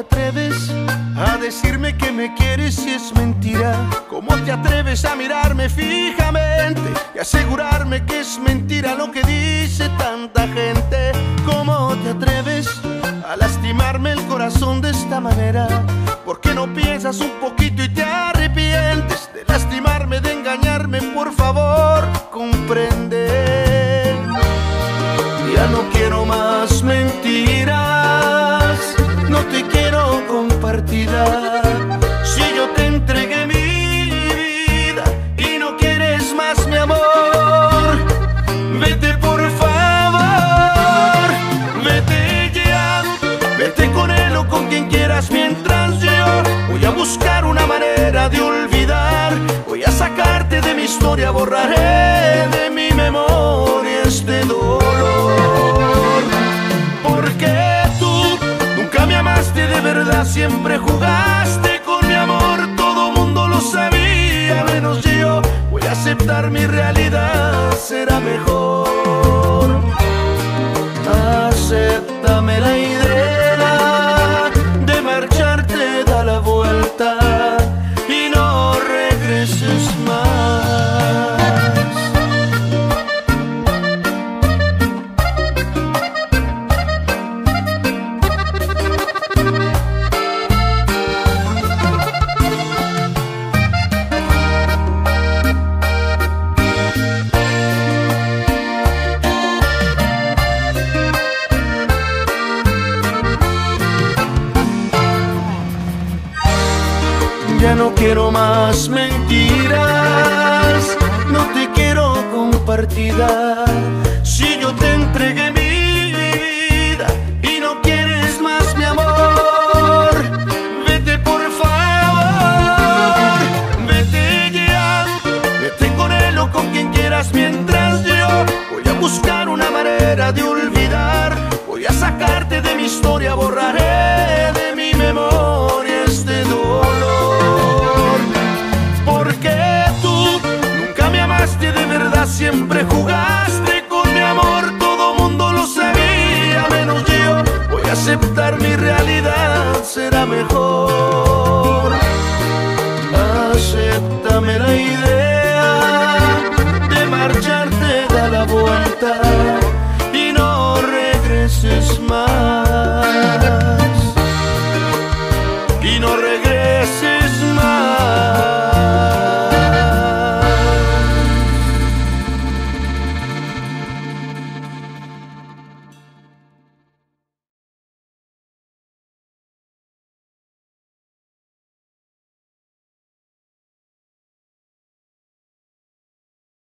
atreves a decirme que me quieres si es mentira? ¿Cómo te atreves a mirarme fijamente y asegurarme que es mentira lo que dice tanta gente? ¿Cómo te atreves a lastimarme el corazón de esta manera? ¿Por qué no piensas un poquito y te arrepientes de lastimarme, de engañarme? Por favor, comprende. Historia, borraré de mi memoria este dolor. Porque tú nunca me amaste de verdad, siempre jugaste con mi amor, todo mundo lo sabía, menos yo. Voy a aceptar mi realidad, será mejor. Ya no quiero más mentiras, no te quiero compartida. Si yo te entregué mi vida y no quieres más mi amor, vete por favor, vete ya, vete con él o con quien quieras mientras yo voy a buscar una manera de olvidar, voy a sacarte de mi historia, borraré de y no regreses más. Y no regreses